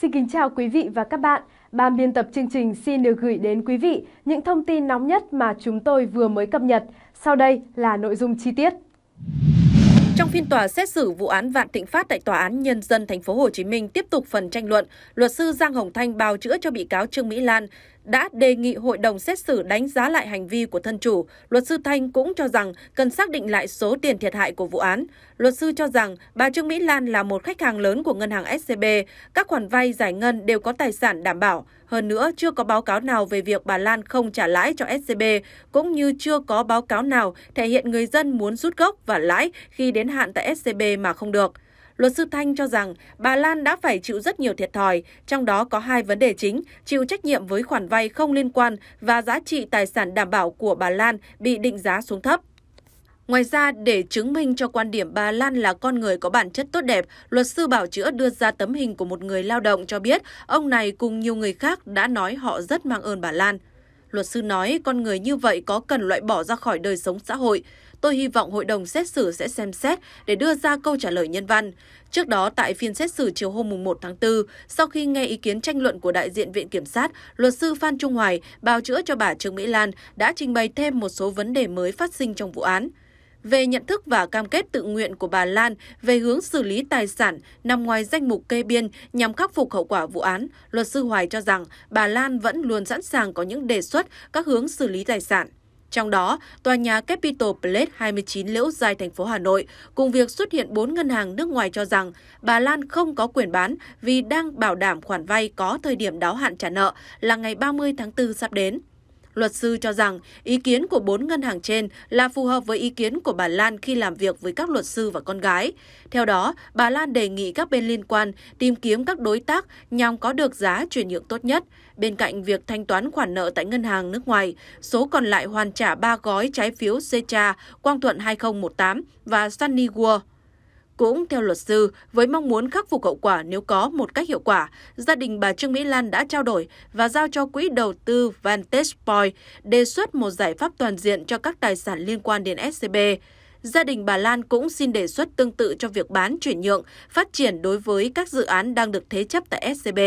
Xin kính chào quý vị và các bạn. Ban biên tập chương trình xin được gửi đến quý vị những thông tin nóng nhất mà chúng tôi vừa mới cập nhật. Sau đây là nội dung chi tiết. Trong phiên tòa xét xử vụ án Vạn Thịnh Phát tại Tòa án Nhân dân thành phố Hồ Chí Minh tiếp tục phần tranh luận, luật sư Giang Hồng Thanh bào chữa cho bị cáo Trương Mỹ Lan đã đề nghị hội đồng xét xử đánh giá lại hành vi của thân chủ. Luật sư Thanh cũng cho rằng cần xác định lại số tiền thiệt hại của vụ án. Luật sư cho rằng bà Trương Mỹ Lan là một khách hàng lớn của ngân hàng SCB, các khoản vay giải ngân đều có tài sản đảm bảo. Hơn nữa, chưa có báo cáo nào về việc bà Lan không trả lãi cho SCB, cũng như chưa có báo cáo nào thể hiện người dân muốn rút gốc và lãi khi đến hạn tại SCB mà không được. Luật sư Thanh cho rằng bà Lan đã phải chịu rất nhiều thiệt thòi, trong đó có hai vấn đề chính, chịu trách nhiệm với khoản vay không liên quan và giá trị tài sản đảm bảo của bà Lan bị định giá xuống thấp. Ngoài ra, để chứng minh cho quan điểm bà Lan là con người có bản chất tốt đẹp, luật sư bảo chữa đưa ra tấm hình của một người lao động cho biết ông này cùng nhiều người khác đã nói họ rất mang ơn bà Lan. Luật sư nói con người như vậy có cần loại bỏ ra khỏi đời sống xã hội. Tôi hy vọng hội đồng xét xử sẽ xem xét để đưa ra câu trả lời nhân văn. Trước đó, tại phiên xét xử chiều hôm 1 tháng 4, sau khi nghe ý kiến tranh luận của đại diện Viện Kiểm sát, luật sư Phan Trung Hoài, bào chữa cho bà Trương Mỹ Lan, đã trình bày thêm một số vấn đề mới phát sinh trong vụ án về nhận thức và cam kết tự nguyện của bà Lan về hướng xử lý tài sản nằm ngoài danh mục kê biên nhằm khắc phục hậu quả vụ án, luật sư Hoài cho rằng bà Lan vẫn luôn sẵn sàng có những đề xuất các hướng xử lý tài sản. Trong đó, tòa nhà Capital Place 29 Liễu Giai, thành phố Hà Nội, cùng việc xuất hiện 4 ngân hàng nước ngoài cho rằng bà Lan không có quyền bán vì đang bảo đảm khoản vay có thời điểm đáo hạn trả nợ là ngày 30 tháng 4 sắp đến. Luật sư cho rằng ý kiến của bốn ngân hàng trên là phù hợp với ý kiến của bà Lan khi làm việc với các luật sư và con gái. Theo đó, bà Lan đề nghị các bên liên quan tìm kiếm các đối tác nhằm có được giá chuyển nhượng tốt nhất. Bên cạnh việc thanh toán khoản nợ tại ngân hàng nước ngoài, số còn lại hoàn trả 3 gói trái phiếu Secha, Quang Thuận 2018 và Sunny World. Cũng theo luật sư, với mong muốn khắc phục hậu quả nếu có một cách hiệu quả, gia đình bà Trương Mỹ Lan đã trao đổi và giao cho quỹ đầu tư Vantage Point đề xuất một giải pháp toàn diện cho các tài sản liên quan đến SCB. Gia đình bà Lan cũng xin đề xuất tương tự cho việc bán chuyển nhượng, phát triển đối với các dự án đang được thế chấp tại SCB.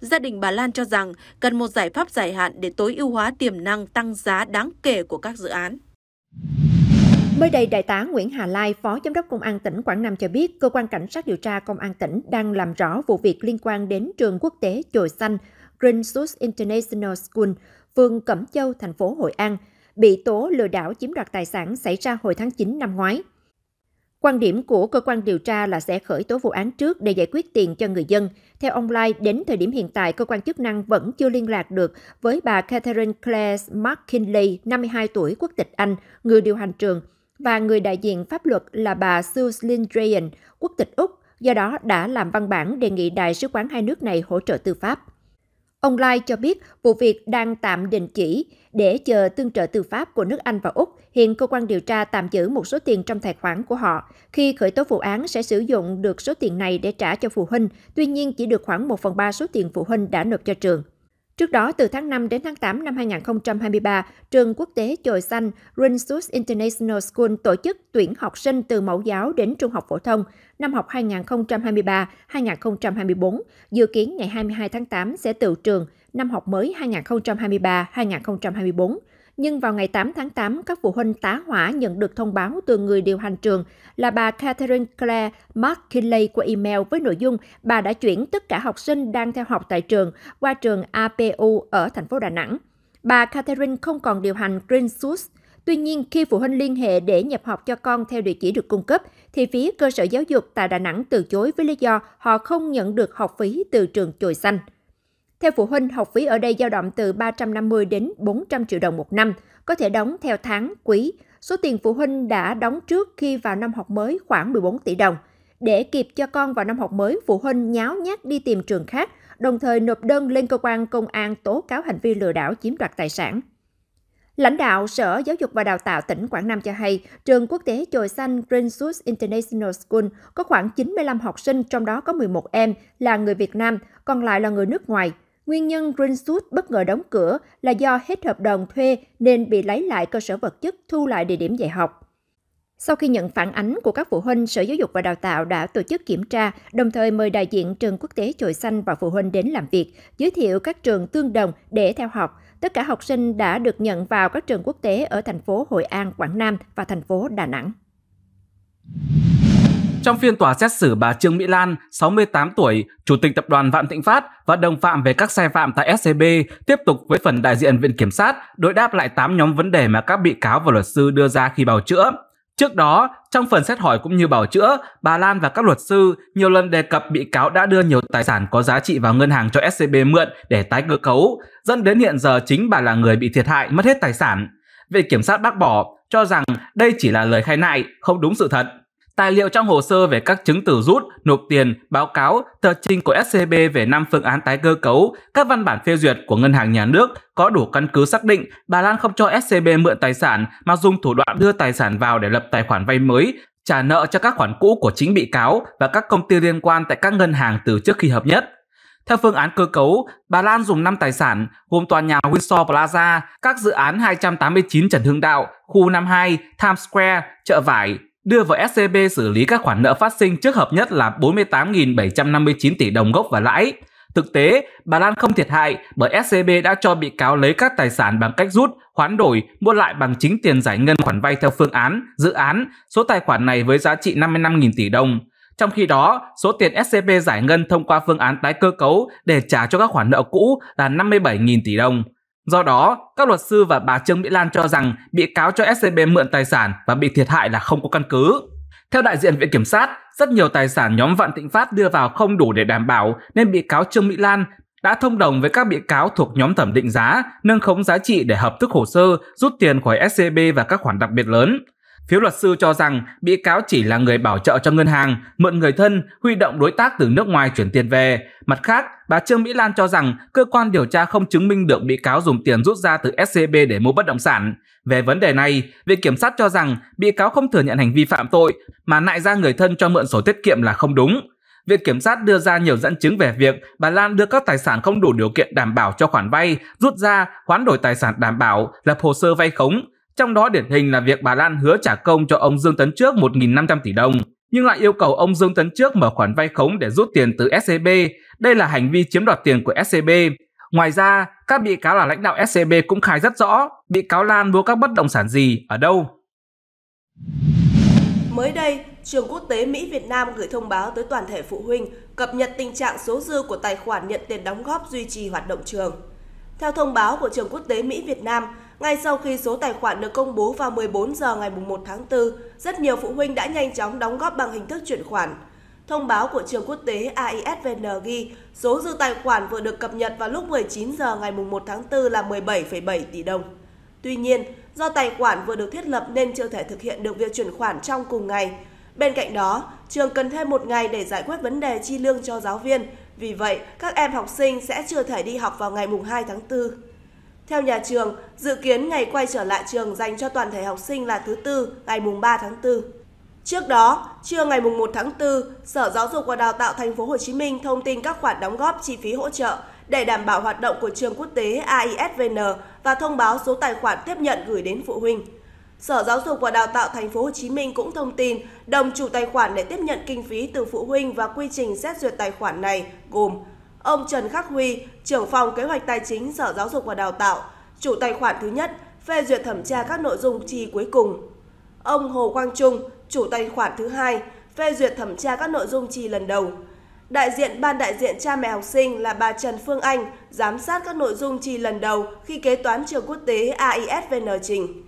Gia đình bà Lan cho rằng cần một giải pháp dài hạn để tối ưu hóa tiềm năng tăng giá đáng kể của các dự án. Mới đây, Đại tá Nguyễn Hà Lai, Phó Giám đốc Công an tỉnh Quảng Nam cho biết, Cơ quan Cảnh sát điều tra Công an tỉnh đang làm rõ vụ việc liên quan đến trường quốc tế Chồi Xanh Green Sus International School, phường Cẩm Châu, thành phố Hội An, bị tố lừa đảo chiếm đoạt tài sản xảy ra hồi tháng 9 năm ngoái. Quan điểm của cơ quan điều tra là sẽ khởi tố vụ án trước để giải quyết tiền cho người dân. Theo ông Lai, đến thời điểm hiện tại, cơ quan chức năng vẫn chưa liên lạc được với bà Catherine Claire McKinley, 52 tuổi, quốc tịch Anh, người điều hành trường, và người đại diện pháp luật là bà Susan Drayen, quốc tịch Úc, do đó đã làm văn bản đề nghị đại sứ quán hai nước này hỗ trợ tư pháp. Ông Lai cho biết vụ việc đang tạm đình chỉ để chờ tương trợ tư pháp của nước Anh và Úc. Hiện cơ quan điều tra tạm giữ một số tiền trong tài khoản của họ. Khi khởi tố vụ án sẽ sử dụng được số tiền này để trả cho phụ huynh, tuy nhiên chỉ được khoảng 1 phần 3 số tiền phụ huynh đã nộp cho trường. Trước đó, từ tháng 5 đến tháng 8 năm 2023, trường quốc tế Chồi Xanh Rinsus International School tổ chức tuyển học sinh từ mẫu giáo đến trung học phổ thông năm học 2023-2024. Dự kiến ngày 22 tháng 8 sẽ tự trường năm học mới 2023-2024 nhưng vào ngày 8 tháng 8, các phụ huynh tá hỏa nhận được thông báo từ người điều hành trường là bà Catherine Claire McKinley qua email với nội dung bà đã chuyển tất cả học sinh đang theo học tại trường qua trường APU ở thành phố Đà Nẵng. Bà Catherine không còn điều hành Green Sus. Tuy nhiên, khi phụ huynh liên hệ để nhập học cho con theo địa chỉ được cung cấp, thì phía cơ sở giáo dục tại Đà Nẵng từ chối với lý do họ không nhận được học phí từ trường Chồi Xanh. Theo phụ huynh, học phí ở đây dao động từ 350 đến 400 triệu đồng một năm, có thể đóng theo tháng, quý. Số tiền phụ huynh đã đóng trước khi vào năm học mới khoảng 14 tỷ đồng. Để kịp cho con vào năm học mới, phụ huynh nháo nhác đi tìm trường khác, đồng thời nộp đơn lên cơ quan công an tố cáo hành vi lừa đảo chiếm đoạt tài sản. Lãnh đạo Sở Giáo dục và Đào tạo tỉnh Quảng Nam cho hay, trường quốc tế Chồi Xanh Green Sus International School có khoảng 95 học sinh, trong đó có 11 em là người Việt Nam, còn lại là người nước ngoài. Nguyên nhân Greensuit bất ngờ đóng cửa là do hết hợp đồng thuê nên bị lấy lại cơ sở vật chất thu lại địa điểm dạy học. Sau khi nhận phản ánh của các phụ huynh, Sở Giáo dục và Đào tạo đã tổ chức kiểm tra, đồng thời mời đại diện trường quốc tế Chồi Xanh và phụ huynh đến làm việc, giới thiệu các trường tương đồng để theo học. Tất cả học sinh đã được nhận vào các trường quốc tế ở thành phố Hội An, Quảng Nam và thành phố Đà Nẵng. Trong phiên tòa xét xử bà Trương Mỹ Lan, 68 tuổi, Chủ tịch Tập đoàn Vạn Thịnh Phát và đồng phạm về các sai phạm tại SCB, tiếp tục với phần đại diện Viện Kiểm sát đối đáp lại 8 nhóm vấn đề mà các bị cáo và luật sư đưa ra khi bào chữa. Trước đó, trong phần xét hỏi cũng như bảo chữa, bà Lan và các luật sư nhiều lần đề cập bị cáo đã đưa nhiều tài sản có giá trị vào ngân hàng cho SCB mượn để tái cơ cấu, dẫn đến hiện giờ chính bà là người bị thiệt hại mất hết tài sản. Viện kiểm sát bác bỏ, cho rằng đây chỉ là lời khai nại, không đúng sự thật. Tài liệu trong hồ sơ về các chứng từ rút, nộp tiền, báo cáo, tờ trình của SCB về năm phương án tái cơ cấu, các văn bản phê duyệt của ngân hàng nhà nước có đủ căn cứ xác định bà Lan không cho SCB mượn tài sản mà dùng thủ đoạn đưa tài sản vào để lập tài khoản vay mới, trả nợ cho các khoản cũ của chính bị cáo và các công ty liên quan tại các ngân hàng từ trước khi hợp nhất. Theo phương án cơ cấu, bà Lan dùng 5 tài sản gồm tòa nhà Windsor Plaza, các dự án 289 Trần Hưng Đạo, khu 52, Times Square, chợ vải, đưa vào SCB xử lý các khoản nợ phát sinh trước hợp nhất là 48.759 tỷ đồng gốc và lãi. Thực tế, bà Lan không thiệt hại bởi SCB đã cho bị cáo lấy các tài sản bằng cách rút, hoán đổi, mua lại bằng chính tiền giải ngân khoản vay theo phương án, dự án, số tài khoản này với giá trị 55.000 tỷ đồng. Trong khi đó, số tiền SCB giải ngân thông qua phương án tái cơ cấu để trả cho các khoản nợ cũ là 57.000 tỷ đồng. Do đó, các luật sư và bà Trương Mỹ Lan cho rằng bị cáo cho SCB mượn tài sản và bị thiệt hại là không có căn cứ. Theo đại diện Viện Kiểm sát, rất nhiều tài sản nhóm Vạn Thịnh Phát đưa vào không đủ để đảm bảo nên bị cáo Trương Mỹ Lan đã thông đồng với các bị cáo thuộc nhóm thẩm định giá, nâng khống giá trị để hợp thức hồ sơ, rút tiền khỏi SCB và các khoản đặc biệt lớn. Phiếu luật sư cho rằng bị cáo chỉ là người bảo trợ cho ngân hàng, mượn người thân, huy động đối tác từ nước ngoài chuyển tiền về. Mặt khác, bà Trương Mỹ Lan cho rằng cơ quan điều tra không chứng minh được bị cáo dùng tiền rút ra từ SCB để mua bất động sản. Về vấn đề này, Viện Kiểm sát cho rằng bị cáo không thừa nhận hành vi phạm tội mà nại ra người thân cho mượn sổ tiết kiệm là không đúng. Viện Kiểm sát đưa ra nhiều dẫn chứng về việc bà Lan đưa các tài sản không đủ điều kiện đảm bảo cho khoản vay, rút ra, hoán đổi tài sản đảm bảo, lập hồ sơ vay khống, trong đó điển hình là việc bà Lan hứa trả công cho ông Dương Tấn Trước 1.500 tỷ đồng, nhưng lại yêu cầu ông Dương Tấn Trước mở khoản vay khống để rút tiền từ SCB. Đây là hành vi chiếm đoạt tiền của SCB. Ngoài ra, các bị cáo là lãnh đạo SCB cũng khai rất rõ bị cáo Lan mua các bất động sản gì, ở đâu. Mới đây, trường quốc tế Mỹ Việt Nam gửi thông báo tới toàn thể phụ huynh cập nhật tình trạng số dư của tài khoản nhận tiền đóng góp duy trì hoạt động trường. Theo thông báo của trường quốc tế Mỹ Việt Nam, ngay sau khi số tài khoản được công bố vào 14 giờ ngày 1 tháng 4, rất nhiều phụ huynh đã nhanh chóng đóng góp bằng hình thức chuyển khoản. Thông báo của trường quốc tế AISVN ghi số dư tài khoản vừa được cập nhật vào lúc 19 giờ ngày 1 tháng 4 là 17,7 tỷ đồng. Tuy nhiên, do tài khoản vừa được thiết lập nên chưa thể thực hiện được việc chuyển khoản trong cùng ngày. Bên cạnh đó, trường cần thêm một ngày để giải quyết vấn đề chi lương cho giáo viên. Vì vậy, các em học sinh sẽ chưa thể đi học vào ngày 2 tháng 4. Theo nhà trường, dự kiến ngày quay trở lại trường dành cho toàn thể học sinh là thứ tư, ngày mùng 3 tháng 4. Trước đó, trưa ngày mùng 1 tháng 4, Sở Giáo dục và Đào tạo Thành phố Hồ Chí Minh thông tin các khoản đóng góp chi phí hỗ trợ để đảm bảo hoạt động của trường quốc tế AISVN và thông báo số tài khoản tiếp nhận gửi đến phụ huynh. Sở Giáo dục và Đào tạo Thành phố Hồ Chí Minh cũng thông tin đồng chủ tài khoản để tiếp nhận kinh phí từ phụ huynh và quy trình xét duyệt tài khoản này gồm Ông Trần Khắc Huy, trưởng phòng kế hoạch tài chính Sở Giáo dục và Đào tạo, chủ tài khoản thứ nhất, phê duyệt thẩm tra các nội dung chi cuối cùng. Ông Hồ Quang Trung, chủ tài khoản thứ hai, phê duyệt thẩm tra các nội dung chi lần đầu. Đại diện ban đại diện cha mẹ học sinh là bà Trần Phương Anh giám sát các nội dung chi lần đầu khi kế toán trường quốc tế AISVN trình.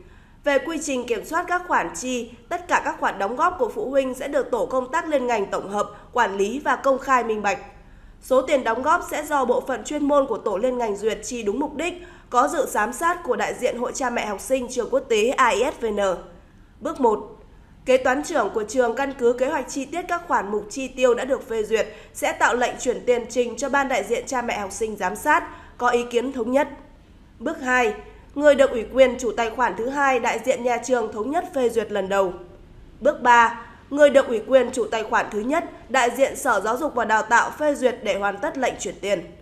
Về quy trình kiểm soát các khoản chi, tất cả các khoản đóng góp của phụ huynh sẽ được tổ công tác liên ngành tổng hợp, quản lý và công khai minh bạch. Số tiền đóng góp sẽ do bộ phận chuyên môn của tổ liên ngành duyệt chi đúng mục đích, có sự giám sát của đại diện Hội cha mẹ học sinh trường quốc tế AISVN. Bước 1. Kế toán trưởng của trường căn cứ kế hoạch chi tiết các khoản mục chi tiêu đã được phê duyệt sẽ tạo lệnh chuyển tiền trình cho ban đại diện cha mẹ học sinh giám sát, có ý kiến thống nhất. Bước 2. Người được ủy quyền chủ tài khoản thứ hai đại diện nhà trường thống nhất phê duyệt lần đầu. Bước 3 người được ủy quyền chủ tài khoản thứ nhất, đại diện Sở Giáo dục và Đào tạo phê duyệt để hoàn tất lệnh chuyển tiền.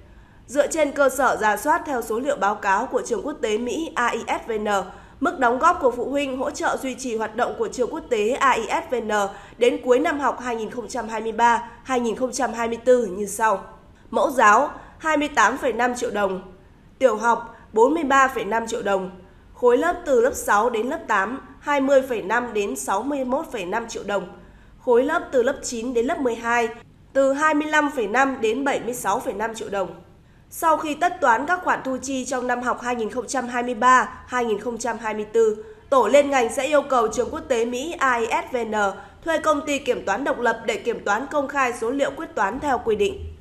Dựa trên cơ sở giả soát theo số liệu báo cáo của trường quốc tế Mỹ AISVN, Mức đóng góp của phụ huynh hỗ trợ duy trì hoạt động của trường quốc tế AISVN đến cuối năm học 2023-2024 như sau. Mẫu giáo 28,5 triệu đồng, tiểu học 43,5 triệu đồng, khối lớp từ lớp 6 đến lớp 8 20,5 đến 61,5 triệu đồng, khối lớp từ lớp 9 đến lớp 12 từ 25,5 đến 76,5 triệu đồng. Sau khi tất toán các khoản thu chi trong năm học 2023-2024, tổ liên ngành sẽ yêu cầu trường quốc tế Mỹ AISVN thuê công ty kiểm toán độc lập để kiểm toán công khai số liệu quyết toán theo quy định.